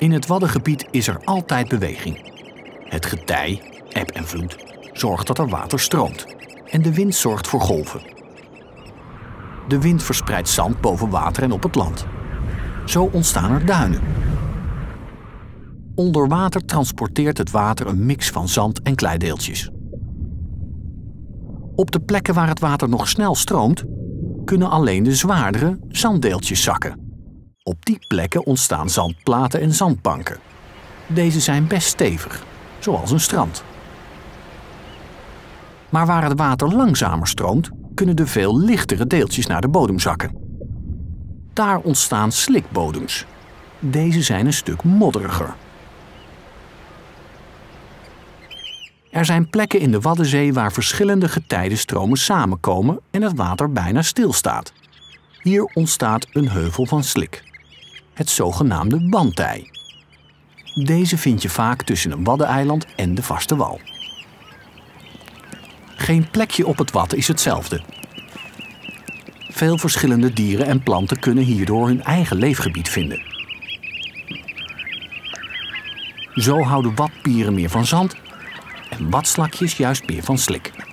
In het Waddengebied is er altijd beweging. Het getij, eb en vloed, zorgt dat er water stroomt. En de wind zorgt voor golven. De wind verspreidt zand boven water en op het land. Zo ontstaan er duinen. Onder water transporteert het water een mix van zand en kleideeltjes. Op de plekken waar het water nog snel stroomt, kunnen alleen de zwaardere zanddeeltjes zakken. Op die plekken ontstaan zandplaten en zandbanken. Deze zijn best stevig, zoals een strand. Maar waar het water langzamer stroomt, kunnen de veel lichtere deeltjes naar de bodem zakken. Daar ontstaan slikbodems. Deze zijn een stuk modderiger. Er zijn plekken in de Waddenzee waar verschillende getijdenstromen samenkomen en het water bijna stilstaat. Hier ontstaat een heuvel van slik, het zogenaamde bandtij. Deze vind je vaak tussen een waddeneiland en de vaste wal. Geen plekje op het Wad is hetzelfde. Veel verschillende dieren en planten kunnen hierdoor hun eigen leefgebied vinden. Zo houden watpieren meer van zand en watslakjes juist meer van slik.